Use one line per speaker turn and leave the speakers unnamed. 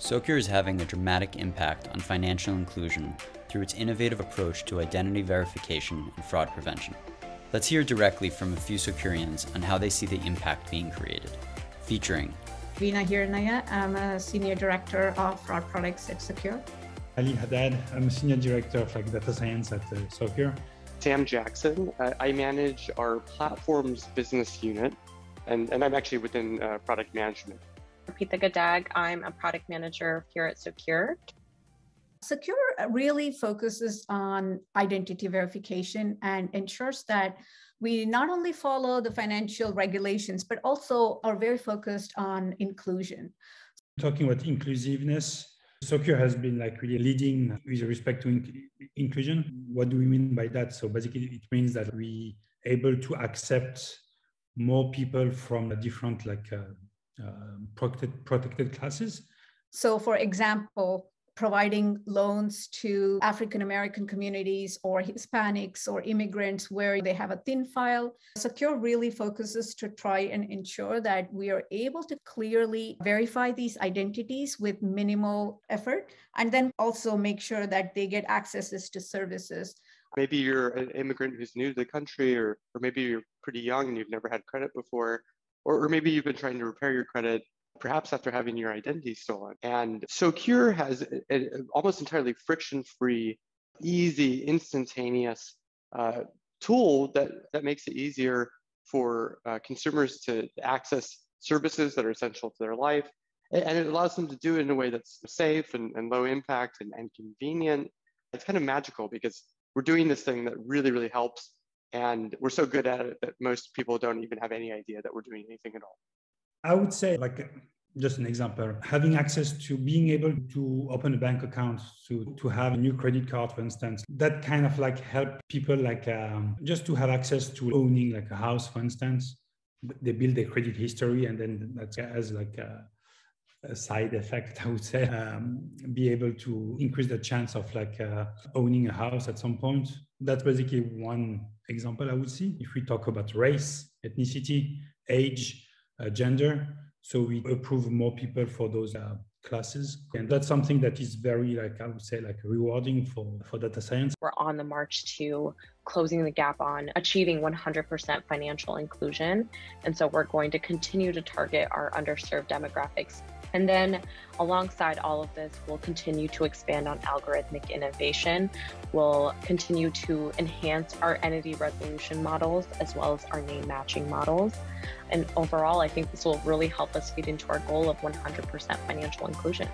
Socure is having a dramatic impact on financial inclusion through its innovative approach to identity verification and fraud prevention. Let's hear directly from a few Socureans on how they see the impact being created. Featuring
Veena Hirannaiah, I'm a Senior Director of Fraud Products at Socure.
Ali Haddad, I'm a Senior Director of like, Data Science at uh, Socure.
Sam Jackson, uh, I manage our platforms business unit, and, and I'm actually within uh, product management.
Pita Gadag. I'm a product manager here at Socure.
Socure really focuses on identity verification and ensures that we not only follow the financial regulations, but also are very focused on inclusion.
Talking about inclusiveness, Socure has been like really leading with respect to in- inclusion. What do we mean by that? So basically, it means that we able to accept more people from a different like uh, uh, protected, protected classes.
So, for example, providing loans to African American communities or Hispanics or immigrants where they have a thin file. Socure really focuses to try and ensure that we are able to clearly verify these identities with minimal effort and then also make sure that they get accesses to services.
Maybe you're an immigrant who's new to the country, or, or maybe you're pretty young and you've never had credit before or, or maybe you've been trying to repair your credit perhaps after having your identity stolen. And Socure has an almost entirely friction-free, easy, instantaneous uh, tool that, that makes it easier for uh, consumers to access services that are essential to their life. And it allows them to do it in a way that's safe and, and low impact and, and convenient. It's kind of magical because we're doing this thing that really, really helps and we're so good at it that most people don't even have any idea that we're doing anything at all.
I would say, like, just an example, having access to being able to open a bank account, to, to have a new credit card, for instance, that kind of like help people, like, um, just to have access to owning like a house, for instance. They build their credit history, and then that's as like a side effect, I would say, um, be able to increase the chance of like uh, owning a house at some point. That's basically one example I would see. If we talk about race, ethnicity, age, uh, gender, so we approve more people for those uh, classes and that's something that is very like i would say like rewarding for for data science
we're on the march to closing the gap on achieving 100% financial inclusion and so we're going to continue to target our underserved demographics and then alongside all of this, we'll continue to expand on algorithmic innovation. We'll continue to enhance our entity resolution models as well as our name matching models. And overall, I think this will really help us feed into our goal of 100% financial inclusion.